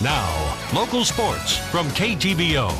Now, local sports from KTVO.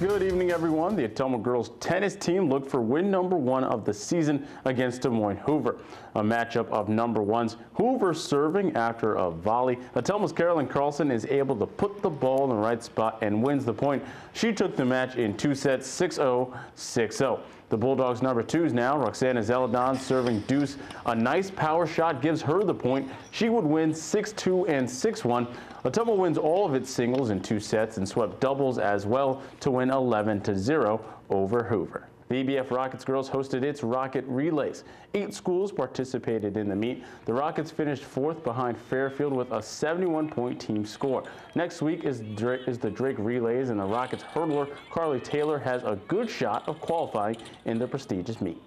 Good evening, everyone. The Ottumwa girls tennis team looked for win number one of the season against Des Moines Hoover. A matchup of number ones. Hoover serving after a volley. Ottumwa's Carolyn Carlson is able to put the ball in the right spot and wins the point. She took the match in two sets, 6-0, 6-0. The Bulldogs number twos now, Roxana Zeladon serving deuce. A nice power shot gives her the point. She would win 6-2 and 6-1. Ottumwa wins all of its singles in two sets and swept doubles as well to win 11-0 over Hoover. The EBF Rockets girls hosted its Rocket Relays. Eight schools participated in the meet. The Rockets finished fourth behind Fairfield with a 71-point team score. Next week is, is the Drake Relays, and the Rockets hurdler Carly Taylor has a good shot of qualifying in the prestigious meet.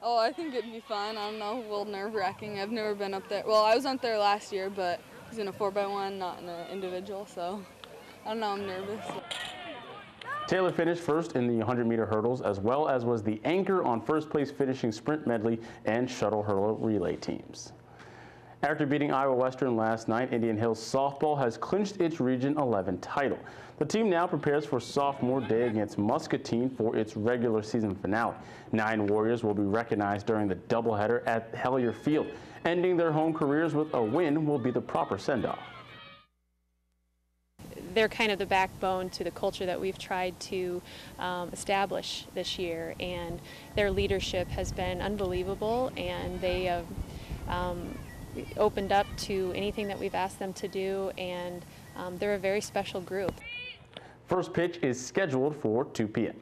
Oh, I think it'd be fun. I don't know, a little nerve-wracking. I've never been up there. Well, I was up there last year, but it was in a 4x1, not in an individual, so I don't know, I'm nervous. Taylor finished first in the 100 meter hurdles as well as was the anchor on first place finishing sprint medley and shuttle hurdle relay teams. After beating Iowa Western last night, Indian Hills softball has clinched its Region 11 title. The team now prepares for sophomore day against Muscatine for its regular season finale. Nine Warriors will be recognized during the doubleheader at Hellier Field. Ending their home careers with a win will be the proper send-off they're kind of the backbone to the culture that we've tried to um, establish this year. And their leadership has been unbelievable, and they have um, opened up to anything that we've asked them to do, and um, they're a very special group. First pitch is scheduled for 2 p.m.